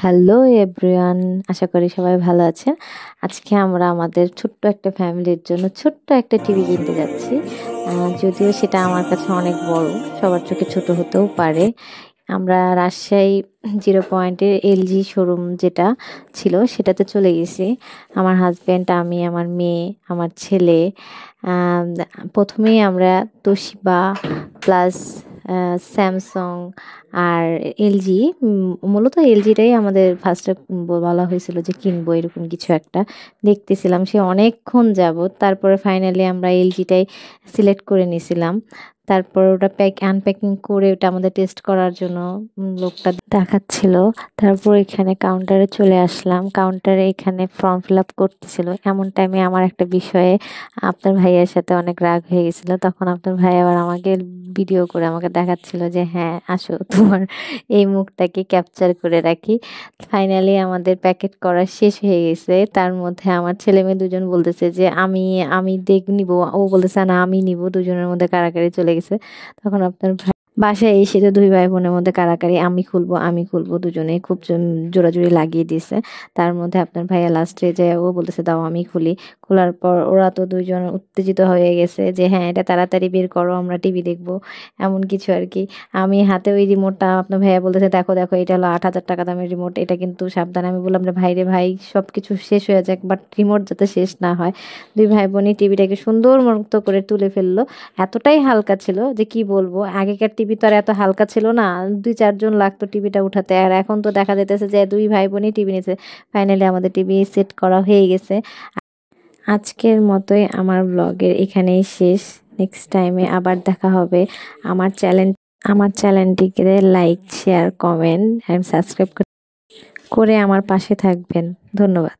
Hello everyone আশা করি সবাই ভালো আছেন আজকে আমরা আমাদের ছোট্ট একটা ফ্যামিলির জন্য ছোট্ট একটা টিভি কিনতে যাচ্ছি। যদিও সেটা আমার কাছে অনেক বড়, সবার চোখে ছোট হতেও পারে। আমরা রাজশাহী জিরো পয়েন্টের এলজি শোরুম যেটা ছিল, সেটাতে চলে গেছি। আমার হাজব্যান্ড আমি, আমার মেয়ে, আমার ছেলে। প্রথমেই আমরা তোশিবা প্লাস স্যামসং আর এলজি মূলত এলজিটাই আমাদের ফার্স্টে বলা হয়েছিল যে কিনবো, এরকম কিছু একটা দেখতেছিলাম। সে অনেকক্ষণ যাবত তারপরে ফাইনালি আমরা এলজিটাই সিলেক্ট করে নিয়েছিলাম তারপর ওটা প্যাক আনপ্যাকিং করে ওটা আমাদের টেস্ট করার জন্য লোকটা দেখাচ্ছিল। তারপর এখানে কাউন্টারে চলে আসলাম। কাউন্টারে এখানে ফর্ম ফিল আপ করতেছিল। এমন টাইমে আমার একটা বিষয়ে আপনার ভাইয়ের সাথে অনেক রাগ হয়ে গেছিল। তখন আপনার ভাই আবার আমাকে ভিডিও করে আমাকে দেখাচ্ছিল যে হ্যাঁ আসো, তোমার এই মুখটাকে ক্যাপচার করে রাখি। ফাইনালি আমাদের প্যাকেট করা শেষ হয়ে গেছে। তার মধ্যে আমার ছেলে মেয়ে দুজন বলতেছে যে, আমি আমি দেখ নিব। ও বলতেছে, না, আমি নিব। দুজনের মধ্যে কারাকারি চলে গেছে। তখন আপনার বাসায় এসে তো দুই ভাই বোনের মধ্যে কারাকারি, আমি খুলবো আমি খুলবো, দুজনেই খুব জোরাজুরি লাগিয়ে দিয়েছে তার মধ্যে আপনার ভাইয়া লাস্টে যে ও বলতেছে, দাও, আমি খুলি। খোলার পর ওরা তো দুইজন উত্তেজিত হয়ে গেছে যে হ্যাঁ এটা তাড়াতাড়ি বের করো, আমরা টিভি দেখব। এমন কিছু আর কি। আমি হাতে ওই রিমোটটা আপনার ভাইয়া বলতেছে, দেখো দেখো, এটা হলো আট হাজার টাকা দামের রিমোট এটা কিন্তু সাবধান। আমি বললাম যে ভাই রে ভাই সব কিছু শেষ হয়ে যাক বাট রিমোট যাতে শেষ না হয়। দুই ভাই বোনই টিভিটাকে সুন্দর মতো করে তুলে ফেলল। এতটাই হালকা ছিল যে, কি বলব? আগেকার টিভি তো আর এত হালকা ছিল না, দুই চারজন লাগতো টিভিটা উঠাতে। আর এখন তো দেখা যেতেছে যে দুই ভাই বোনই টিভি নিয়েছে ফাইনালি আমাদের টিভি সেট করা হয়ে গেছে। আজকের মতোই আমার ব্লগের এখানেই শেষ। নেক্সট টাইমে আবার দেখা হবে। আমার চ্যানেল আমার চ্যানেলটিকে like share comment and subscribe করে আমার পাশে থাকবেন। ধন্যবাদ।